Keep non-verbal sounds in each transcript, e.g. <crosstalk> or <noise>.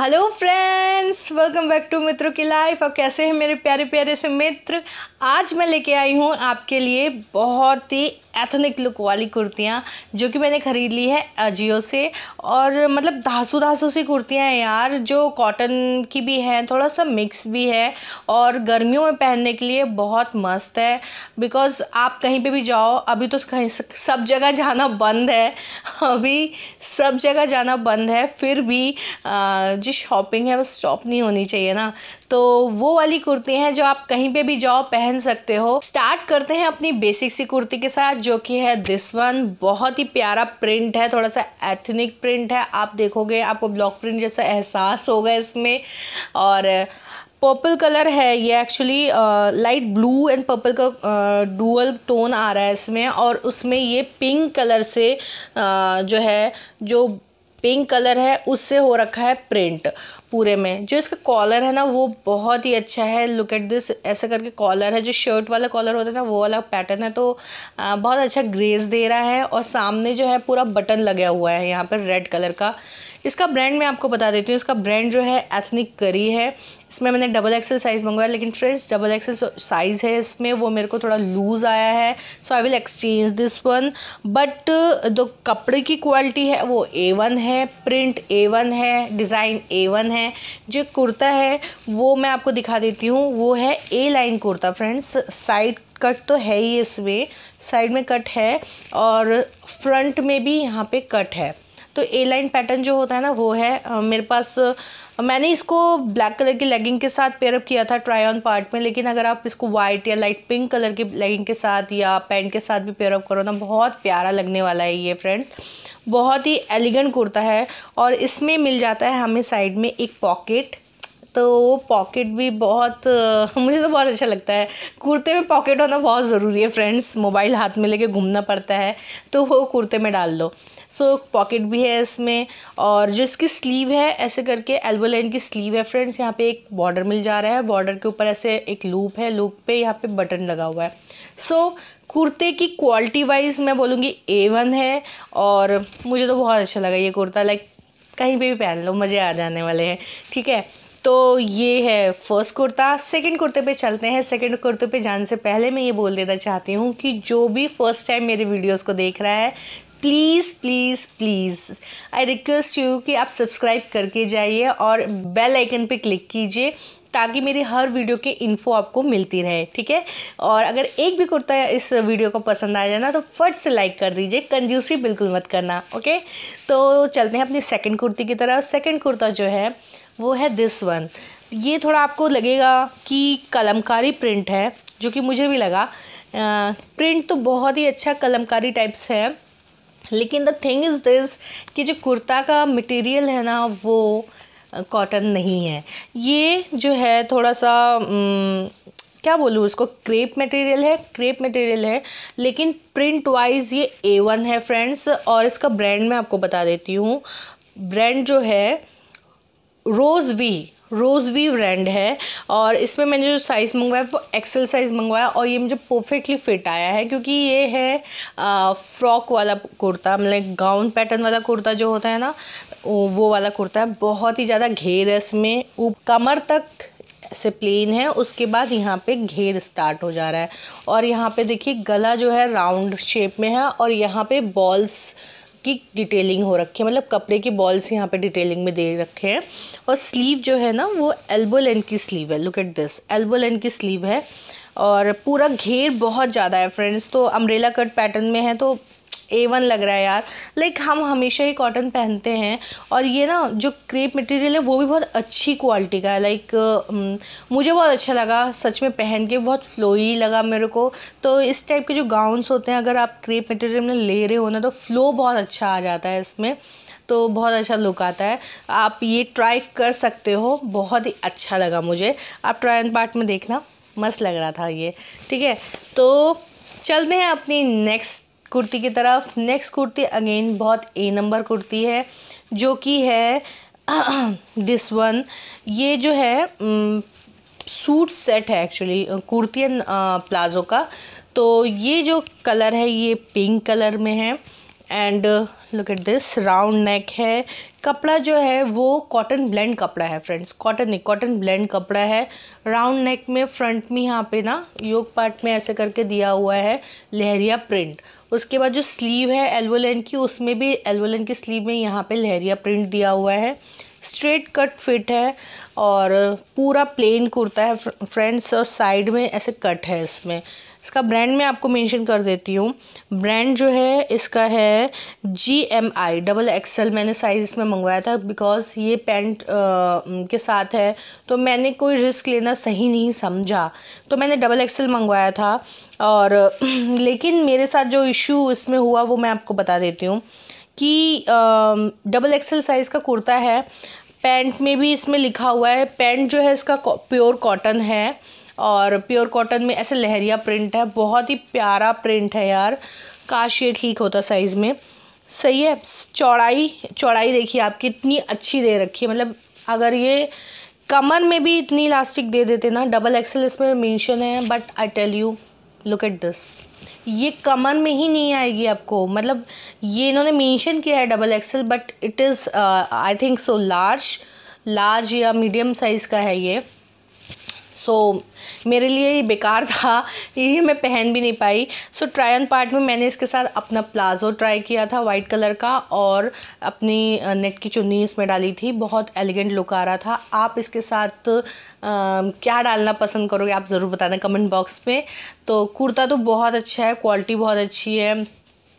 Hello friends welcome back to मित्रों की life और कैसे हैं मेरे प्यारे प्यारे से मित्र? आज मैं लेके आई हूँ आपके लिए बहुत ही एथनिक लुक वाली कुर्तियाँ, जो कि मैंने ख़रीद ली है अजियो से। और मतलब धासु धासु सी कुर्तियाँ हैं यार, जो कॉटन की भी हैं, थोड़ा सा मिक्स भी है। और गर्मियों में पहनने के लिए बहुत मस्त है। बिकॉज़ आप कहीं पे भी जाओ, अभी तो कहीं सब जगह जाना बंद है। <laughs> अभी सब जगह जाना बंद है, फिर भी जो शॉपिंग है वो स्टॉप नहीं होनी चाहिए ना। तो वो वाली कुर्ती हैं जो आप कहीं पे भी जाओ पहन सकते हो। स्टार्ट करते हैं अपनी बेसिक सी कुर्ती के साथ जो कि है दिस वन बहुत ही प्यारा प्रिंट है थोड़ा सा एथनिक प्रिंट है। आप देखोगे आपको ब्लॉक प्रिंट जैसा एहसास होगा इसमें। और पर्पल कलर है ये actually light blue and purple का डुअल टोन आ रहा है इसमें। और उसमें ये पिंक कलर से uh, जो है जो पिंक कलर है उससे हो रखा है प्रिंट पूरे में। जो इसका कॉलर है ना वो बहुत ही अच्छा है। लुक एट दिस ऐसा करके कॉलर है जो शर्ट वाला कॉलर होता है ना वो वाला पैटर्न है तो आ, बहुत अच्छा ग्रेस दे रहा है और सामने जो है पूरा बटन लगा हुआ है यहाँ पर रेड कलर का। इसका ब्रांड मैं आपको बता देती हूँ। इसका ब्रांड जो है एथनिक करी है। इसमें मैंने डबल एक्सल साइज़ मंगवाया, लेकिन फ्रेंड्स डबल एक्सल साइज़ है इसमें। वो मेरे को थोड़ा लूज़ आया है so I will exchange this one but जो कपड़े की क्वालिटी है, वो ए वन है प्रिंट ए वन है डिज़ाइन ए वन है। जो कुर्ता है, वो मैं आपको दिखा देती हूँ। वो है A line kurta friends side cut तो है ही इसमें। साइड में कट है और फ्रंट में भी यहाँ पे कट है। तो ए लाइन पैटर्न जो होता है ना, वो है मेरे पास मैंने इसको ब्लैक कलर की लेगिंग के साथ पेयरअप किया था ट्राई ऑन पार्ट में, लेकिन अगर आप इसको वाइट या लाइट पिंक कलर की लेगिंग के साथ या पैंट के साथ भी पेयरअप करो ना, बहुत प्यारा लगने वाला है ये फ्रेंड्स बहुत ही एलिगेंट कुर्ता है और इसमें मिल जाता है हमें साइड में एक पॉकेट तो वो पॉकेट भी बहुत <laughs> मुझे तो बहुत अच्छा लगता है. कुर्ते में पॉकेट होना बहुत ज़रूरी है फ्रेंड्स मोबाइल हाथ में लेके घूमना पड़ता है तो वो कुर्ते में डाल दो. सो so, पॉकेट भी है इसमें और जो इसकी स्लीव है ऐसे करके एल्बो लाइन की स्लीव है फ्रेंड्स यहाँ पे एक बॉर्डर मिल जा रहा है बॉर्डर के ऊपर ऐसे एक लूप है लूप पे यहाँ पे बटन लगा हुआ है। सो so, कुर्ते की क्वालिटी वाइज मैं बोलूँगी ए वन है और मुझे तो बहुत अच्छा लगा ये कुर्ता लाइक कहीं पे भी पहन लो मज़े आ जाने वाले हैं ठीक है? तो ये है फ़र्स्ट कुर्ता। सेकंड कुर्ते पे चलते हैं। सेकंड कुर्ते पे जाने से पहले मैं ये बोल देना चाहती हूँ कि जो भी फ़र्स्ट टाइम मेरे वीडियोस को देख रहा है please please please I request you कि आप सब्सक्राइब करके जाइए और बेल आइकन पे क्लिक कीजिए ताकि मेरी हर वीडियो की इन्फो आपको मिलती रहे ठीक है? और अगर एक भी कुर्ता इस वीडियो को पसंद आ ना तो फट से लाइक कर दीजिए कंजूसी बिल्कुल मत करना ओके तो चलते हैं अपनी सेकंड कुर्ती की तरह। सेकंड कुर्ता जो है वो है दिस वन ये थोड़ा आपको लगेगा कि कलमकारी प्रिंट है जो कि मुझे भी लगा। आ, प्रिंट तो बहुत ही अच्छा कलमकारी टाइप्स है। लेकिन द थिंग इज़ दिस कि जो कुर्ता का मटेरियल है ना, वो कॉटन नहीं है। ये जो है थोड़ा सा क्या बोलूँ उसको क्रेप मटेरियल है क्रेप मटेरियल है, लेकिन प्रिंट वाइज ये ए वन है फ्रेंड्स और इसका ब्रांड मैं आपको बता देती हूँ। ब्रांड जो है rose V rose V brand है और इसमें मैंने जो साइज़ मंगवाया वो एक्सेल साइज़ मंगवाया और ये मुझे परफेक्टली फिट आया है क्योंकि ये है फ्रॉक वाला कुर्ता मतलब गाउन पैटर्न वाला कुर्ता जो होता है ना, वो वाला कुर्ता है। बहुत ही ज़्यादा घेर है इसमें। कमर तक से प्लेन है, उसके बाद यहाँ पे घेर स्टार्ट हो जा रहा है। और यहाँ पे देखिए गला जो है राउंड शेप में है और यहाँ पे बॉल्स की डिटेलिंग हो रखी है। मतलब कपड़े के बॉल्स यहाँ पे डिटेलिंग में दे रखे हैं। और स्लीव जो है ना, वो एल्बो लेंथ की स्लीव है। Look at this elbow length की स्लीव है। और पूरा घेर बहुत ज़्यादा है फ्रेंड्स तो अम्ब्रेला कट पैटर्न में है तो ए वन लग रहा है यार। लाइक हम हमेशा ही कॉटन पहनते हैं और ये ना जो क्रेप मटेरियल है, वो भी बहुत अच्छी क्वालिटी का है। लाइक मुझे बहुत अच्छा लगा सच में पहन के, बहुत फ्लोई लगा मेरे को। तो इस टाइप के जो गाउन्स होते हैं, अगर आप क्रेप मटेरियल में ले रहे हो ना तो फ्लो बहुत अच्छा आ जाता है इसमें। तो बहुत अच्छा लुक आता है। आप ये ट्राई कर सकते हो। बहुत ही अच्छा लगा मुझे। आप ट्राई एंड पार्ट में देखना। मस्त लग रहा था ये। ठीक है? तो चलते हैं अपनी नेक्स्ट कुर्ती की तरफ़। नेक्स्ट कुर्ती अगेन बहुत ए नंबर कुर्ती है, जो कि है <clears throat> दिस वन ये जो है सूट सेट है एक्चुअली कुर्ती प्लाज़ो का। तो ये जो कलर है, ये पिंक कलर में है। And look at this round neck है। कपड़ा जो है वो कॉटन ब्लेंड कपड़ा है फ्रेंड्स कॉटन नहीं कॉटन ब्लेंड कपड़ा है. राउंड नेक में फ्रंट में यहाँ पे ना योग पार्ट में ऐसे करके दिया हुआ है लहरिया प्रिंट उसके बाद जो स्लीव है एल्वोलेन की, उसमें भी एल्वोलेन की स्लीव में यहाँ पे लहरिया प्रिंट दिया हुआ है. स्ट्रेट कट फिट है और पूरा प्लेन कुर्ता है फ्रेंड्स और साइड में ऐसे कट है इसमें. इसका ब्रांड मैं आपको मेंशन कर देती हूँ। ब्रांड जो है, इसका है जी एम आई डबल एक्सल मैंने साइज़ इसमें मंगवाया था बिकॉज़ ये पैंट के साथ है। तो मैंने कोई रिस्क लेना सही नहीं समझा। तो मैंने डबल एक्सएल मंगवाया था और, <clears throat> लेकिन मेरे साथ जो इशू इसमें हुआ, वो मैं आपको बता देती हूँ कि डबल एक्सल साइज़ का कुर्ता है। पैंट में भी इसमें लिखा हुआ है। पैंट जो है, इसका प्योर कॉटन है। और प्योर कॉटन में ऐसे लहरिया प्रिंट है, बहुत ही प्यारा प्रिंट है यार। काश ये ठीक होता साइज़ में। सही है, चौड़ाई चौड़ाई देखिए आप, कितनी अच्छी दे रखी है। मतलब अगर ये कमर में भी इतनी इलास्टिक दे देते ना डबल एक्सल इसमें मेंशन है but I tell you look at this ये कमर में ही नहीं आएगी आपको। मतलब ये इन्होंने मेंशन किया है double XL but it is I think so large large या मीडियम साइज़ का है ये। सो so, मेरे लिए ये बेकार था ये मैं पहन भी नहीं पाई। सो ट्राई ऑन पार्ट में मैंने इसके साथ अपना प्लाज़ो ट्राई किया था वाइट कलर का और अपनी नेट की चुन्नी इसमें डाली थी। बहुत एलिगेंट लुक आ रहा था। आप इसके साथ आ, क्या डालना पसंद करोगे आप ज़रूर बताना कमेंट बॉक्स में। तो कुर्ता तो बहुत अच्छा है क्वालिटी बहुत अच्छी है।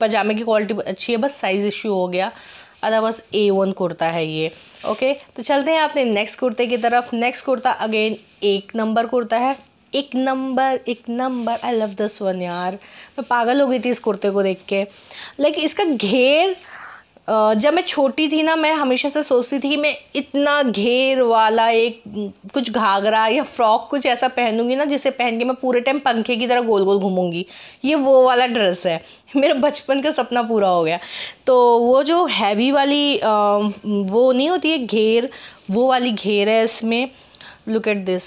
पजामे की क्वालिटी अच्छी है बस साइज़ इशू हो गया। अदरवाइज़ ए वन कुर्ता है ये। ओके तो चलते हैं अपने नेक्स्ट कुर्ते की तरफ़। नेक्स्ट कुर्ता अगेन एक नंबर कुर्ता है। एक नंबर एक number I love this one यार। मैं पागल हो गई थी इस कुर्ते को देख के। लाइक इसका घेर जब मैं छोटी थी ना, मैं हमेशा से सोचती थी मैं इतना घेर वाला एक कुछ घाघरा या फ्रॉक कुछ ऐसा पहनूँगी ना, जिसे पहन के मैं पूरे टाइम पंखे की तरह गोल गोल घूमूँगी। ये वो वाला ड्रेस है। <laughs> मेरा बचपन का सपना पूरा हो गया। तो वो जो हैवी वाली आ, वो नहीं होती है घेर वो वाली घेर है इसमें। लुक एट दिस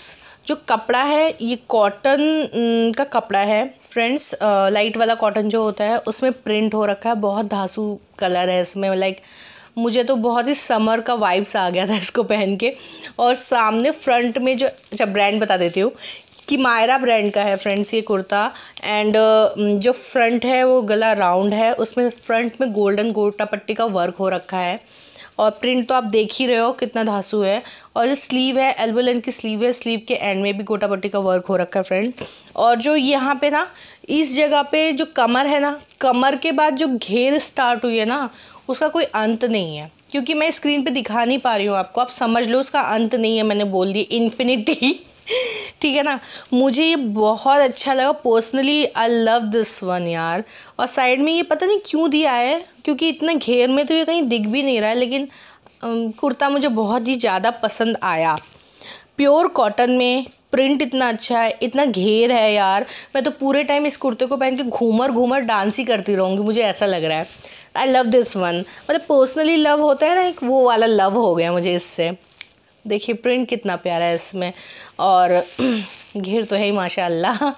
जो कपड़ा है ये कॉटन का कपड़ा है। फ्रेंड्स लाइट वाला कॉटन जो होता है उसमें प्रिंट हो रखा है। बहुत धांसू कलर है इसमें लाइक मुझे तो बहुत ही समर का वाइब्स आ गया था इसको पहन के। और सामने फ्रंट में जो अच्छा ब्रांड बता देती हूँ। कि मायरा ब्रांड का है फ्रेंड्स ये कुर्ता। एंड जो फ्रंट है, वो गला राउंड है। उसमें फ्रंट में गोल्डन गोटा पट्टी का वर्क हो रखा है। और प्रिंट तो आप देख ही रहे हो, कितना धांसू है। और जो स्लीव है, एल्बो लेंथ की स्लीव है, स्लीव के एंड में भी गोटा पट्टी का वर्क हो रखा है फ्रेंड और जो यहाँ पे ना, इस जगह पे जो कमर है ना, कमर के बाद जो घेर स्टार्ट हुई है ना, उसका कोई अंत नहीं है। क्योंकि मैं स्क्रीन पे दिखा नहीं पा रही हूँ आपको, आप समझ लो, उसका अंत नहीं है, मैंने बोल दिया इन्फिनिटी ठीक है ना? मुझे ये बहुत अच्छा लगा। Personally I love this one यार। और साइड में ये पता नहीं क्यों दिया है? क्योंकि इतना घेर में तो ये कहीं दिख भी नहीं रहा है, लेकिन कुर्ता मुझे बहुत ही ज़्यादा पसंद आया। प्योर कॉटन में प्रिंट इतना अच्छा है, इतना घेर है यार। मैं तो पूरे टाइम इस कुर्ते को पहन के घूमर घूमर डांस ही करती रहूँगी, मुझे ऐसा लग रहा है। आई लव दिस वन मतलब पर्सनली लव होता है ना, एक वो वाला लव हो गया मुझे इससे। देखिए प्रिंट कितना प्यारा है इसमें। और घेर तो है ही, माशाल्लाह।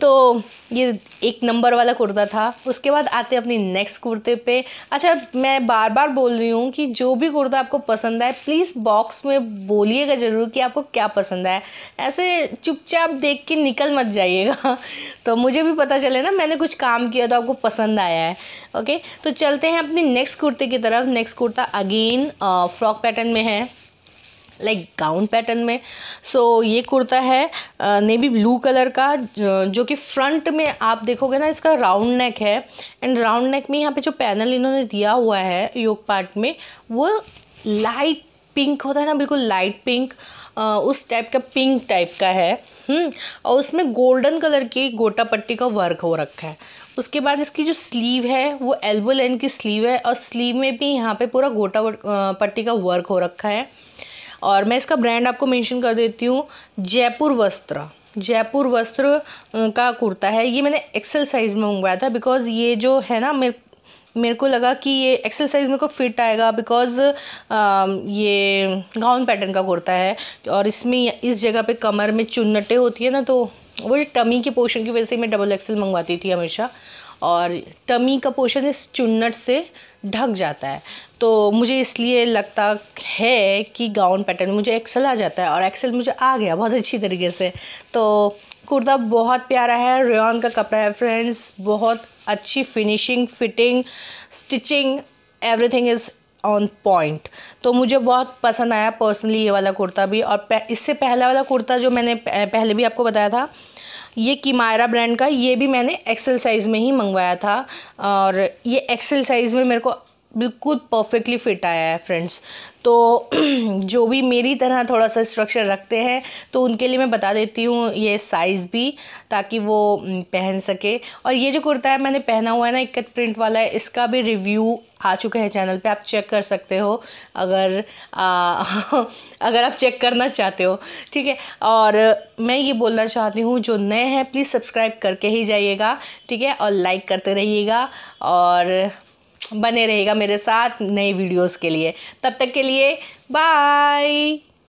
तो ये एक नंबर वाला कुर्ता था। उसके बाद आते अपनी नेक्स्ट कुर्ते पे। अच्छा मैं बार बार बोल रही हूँ कि जो भी कुर्ता आपको पसंद आए प्लीज़ बॉक्स में बोलिएगा ज़रूर कि आपको क्या पसंद आए ऐसे चुपचाप देख के निकल मत जाइएगा। <laughs> तो मुझे भी पता चले ना, मैंने कुछ काम किया तो आपको पसंद आया है। ओके तो चलते हैं अपनी नेक्स्ट कुर्ते की तरफ़। Next kurta again frock pattern में है। लाइक गाउन पैटर्न में। सो so, ये कुर्ता है नेवी ब्लू कलर का जो कि फ्रंट में आप देखोगे ना इसका राउंड नेक है। एंड राउंड नेक में यहाँ पे जो पैनल इन्होंने दिया हुआ है योग पार्ट में वो लाइट पिंक होता है ना बिल्कुल लाइट पिंक उस टाइप का पिंक टाइप का है। हम्म, और उसमें गोल्डन कलर की गोटा पट्टी का वर्क हो रखा है। उसके बाद इसकी जो स्लीव है वो एल्बो लेन की स्लीव है और स्लीव में भी यहाँ पे पूरा गोटा पट्टी का वर्क हो रखा है। और मैं इसका ब्रांड आपको मेंशन कर देती हूँ, जयपुर वस्त्र। जयपुर वस्त्र का कुर्ता है। ये मैंने एक्सेल साइज़ में मंगवाया था बिकॉज़ ये जो है ना, मेरे मेरे को लगा कि ये एक्सेल साइज़ मेरे को फिट आएगा बिकॉज़ ये गाउन पैटर्न का कुर्ता है और इसमें इस जगह पे कमर में चुन्नटें होती है ना तो वो टमी के पोर्शन की वजह से मैं डबल एक्सेल मंगवाती थी हमेशा। और टमी का पोर्शन इस चुन्नट से ढक जाता है। तो मुझे इसलिए लगता है कि गाउन पैटर्न मुझे एक्सेल आ जाता है और एक्सेल मुझे आ गया बहुत अच्छी तरीके से। तो कुर्ता बहुत प्यारा है, रेन का कपड़ा है फ्रेंड्स बहुत अच्छी finishing fitting stitching everything is on point तो मुझे बहुत पसंद आया पर्सनली ये वाला कुर्ता भी और इससे पहला वाला कुर्ता जो मैंने पहले भी आपको बताया था ये किमायरा ब्रांड का, ये भी मैंने एक्सेल साइज़ में ही मंगवाया था और ये एक्सेल साइज़ में मेरे को बिल्कुल परफेक्टली फिट आया है फ्रेंड्स तो <clears throat> जो भी मेरी तरह थोड़ा सा स्ट्रक्चर रखते हैं तो उनके लिए मैं बता देती हूँ ये साइज़ भी ताकि वो पहन सके। और ये जो कुर्ता है मैंने पहना हुआ है ना इक्कत प्रिंट वाला है इसका भी रिव्यू आ चुका है चैनल पे आप चेक कर सकते हो अगर आ, <laughs> अगर आप चेक करना चाहते हो ठीक है? और मैं ये बोलना चाहती हूँ जो नए हैं प्लीज़ सब्सक्राइब करके ही जाइएगा ठीक है? और लाइक करते रहिएगा और बने रहेगा मेरे साथ नए वीडियोस के लिए। तब तक के लिए बाय